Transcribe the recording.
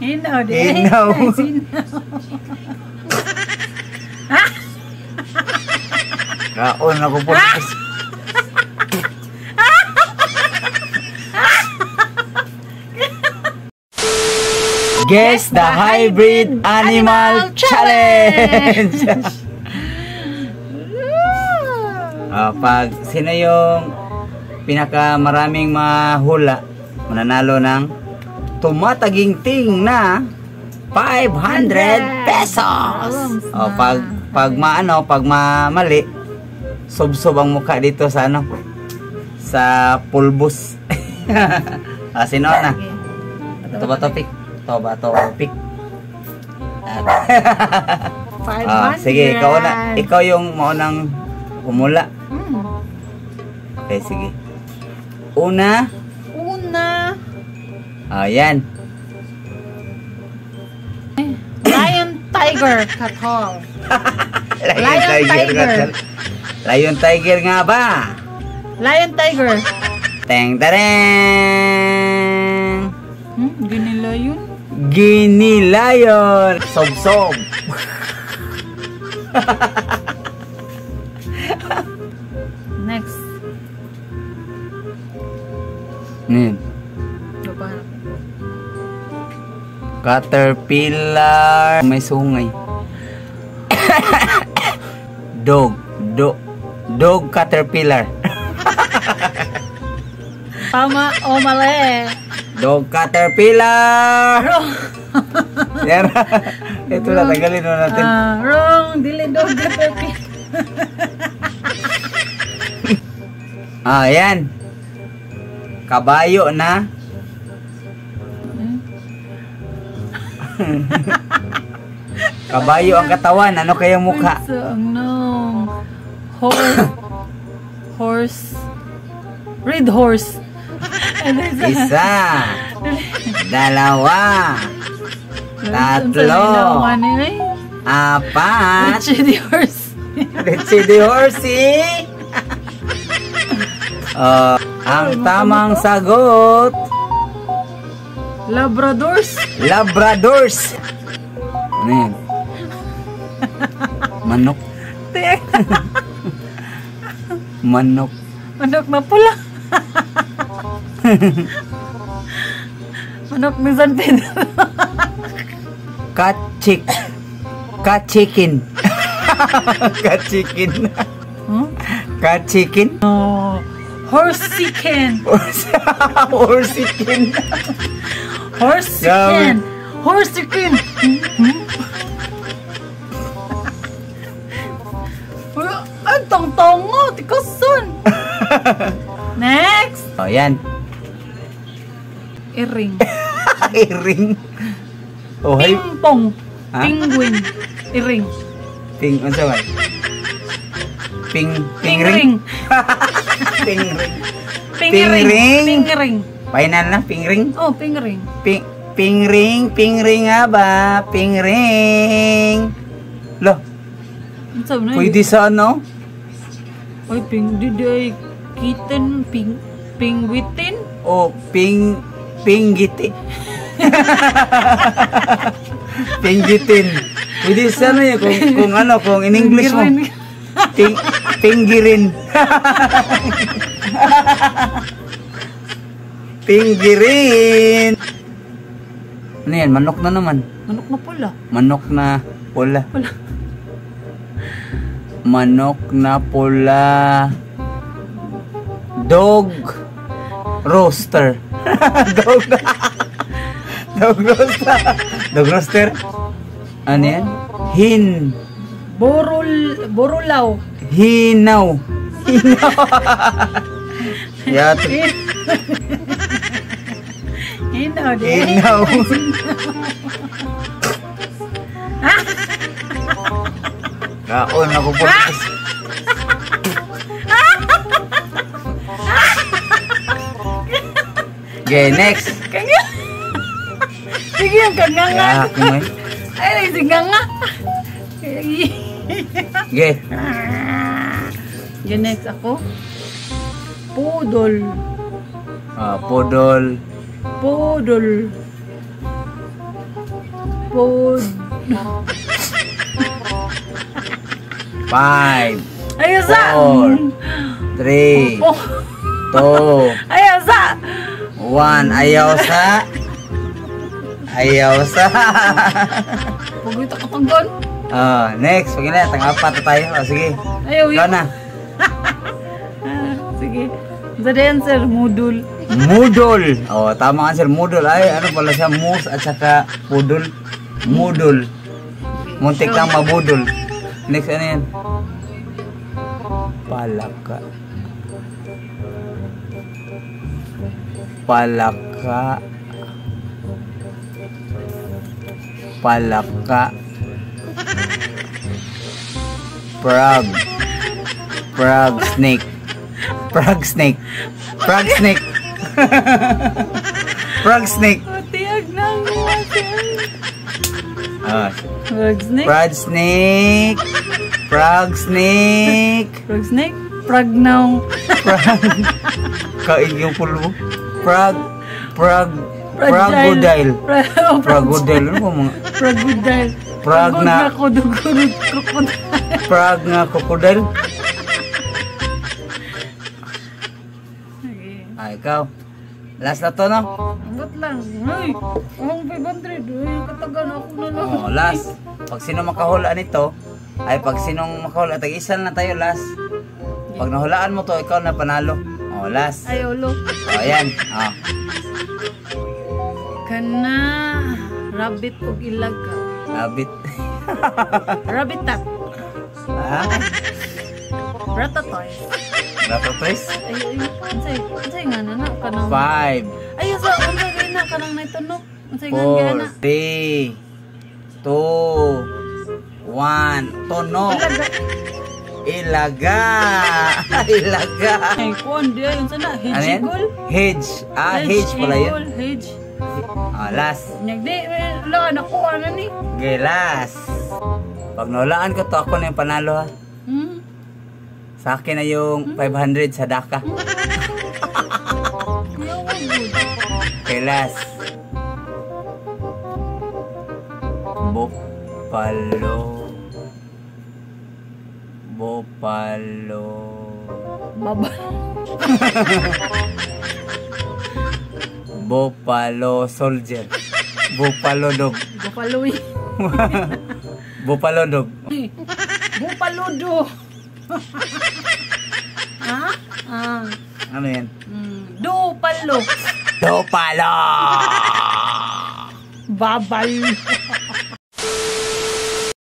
Hinaw, di. Hinaw. Kaon ako po. Guess the Hybrid Animal Challenge! Ah, pag sino yung pinaka maraming mahula, mananalo ng tumataginting na 500 pesos. Oh, pag pag maano, pag mamali, subsob ang mukha dito sa ano sa pulbos. ah, sino na? Ito ba topic? Ito ba topic? Ah, sige, ikaw na. Ikaw yung maunang humula. Hmm. Okay, sige. Una. Ayan. Lion Tiger Katol. Lion Tiger. Lion Tiger nga ba? Lion Tiger. Teng tareng! Hmm? Ginila yun? Ginilayon! Sob-sob! Next. Hmm. Caterpillar. May sungay. Dog. Dog. Dog caterpillar. Tama o mali. Dog caterpillar. Yan. Ito na, tanggalin na natin. Ah, wrong. Dili dog Caterpillar. Ah, yan. Kabayo na. Kabayo ang katawan. Ano kayang mukha? No. Horse. Horse. Red horse. Isa. Dalawa. Tatlo. Eh. Apat. Chili horse. Let's the horsey. Oh, ang tamang sagot. Labradors. Labradors. Ano yan? Manok. Manok. Manok na pula. Manok ni San Pedro. Kachik. Kachikin. Kachikin. Huh? Kachikin. Oh. Horse chicken. Or sikin. Horse Grabe. chicken. Horse chicken. Ang tong-tongo. Tikason. Next. Oh, yan. Iring. Iring. Oh. Ping-pong. Ha? Penguin. Iring. Ping, ano ba? Ping, ping ring. Ping-ring. Ping ring. Ping-ring. Ping-ring. Ping-ring. Final na, ping ring. Oh, ping-ring. Ping, ping ring, ping ring nga ba? Ping ring. Lo, sabi na pwede sa ano? Ay, ping, di di ay kitten, ping, pingwitin. O, ping, pinggiti. Pinggitin. Pwede sa ano yun, kung, kung ano, kung in English mo. Ping, pinggirin. pinggirin. Ano yan? Manok na naman. Manok na pula. Manok na pula. Pula. Manok na pula. Dog roaster. Dog. Dog roaster. Dog roaster. Ano yan? Hin. Borol, borolaw. Hinaw. Hinaw. Yat. Hinaw, di. Hinaw. Kaon ako po. Okay, next. Sige, yung kanganga. Ya, kumay. Ay, si nganga. Okay. Yan next ako. Pudol. Ah, podol. Pod. Five, Ayaw sa. Four. three, Oh, two, ayaw sa. one. Ayaw sa... Ayaw sa... Pag ito katanggan. Ah, next. Pag na, tang-apat tayo. Oh, sige. Ayaw Ikaw na. Ah, Sige. The answer, modul. Moodle. Oh, tama answer. Moodle. Ay, ano pala siya? Moose at saka poodle. Moodle. Muntik kang mabudol. Next, ano yan? Palaka. Palaka. Palaka. Frog. Frog snake. Frog snake. Frog snake. Frog snake. Matiyag na ang wasan. Ah, Frog snake. frog snake. Frog snake. Frog snake. Frog now. Frog. Kain yung pulbo. Frog. Frog. Oh, Frogodile. Ano mga? Frogudile. Frog na-. Frog nga crocodile. Ah, ikaw. Last na to, no? Angat lang. Ay, ang 500. Ay, katagan ako na lang. Oh, last. Pag sino makahula nito, ay pag sinong makahula, tag-isa na tayo last. Pag nahulaan mo to, ikaw na panalo. Oh, last. Ay, ulo. Oh, ayan. Oh. Kana. Rabbit ug ilaga. Rabbit. Rabbit tat. ha? Ratatouille. Ratatouille? Ay, ay, unsay, unsay nga na na kanang. Five, Ay, sa unsay nga na kanang naitunok. Unsay nga four, na. three, two, one. Tono. Ilaga. Ilaga. Ay, kuan di ay unsa na Ano hejigol. Hedge. Ah, hedge pala yun. Hedge. Ah, last. Nyag di eh, la naku ano ni. Okay, last. Pag nahulaan ko to, ako na yung panalo ha. Hmm. Sa akin na yung 500 sa Daka. Okay, last. Bopalo. Bopalo. Baba. Bopalo soldier. Bopalo dog. Bupaloy. Bopalo dog. Bupaludo. Ha? Ah. Ano yan? Mm. Do palo. Bopalo! Babal.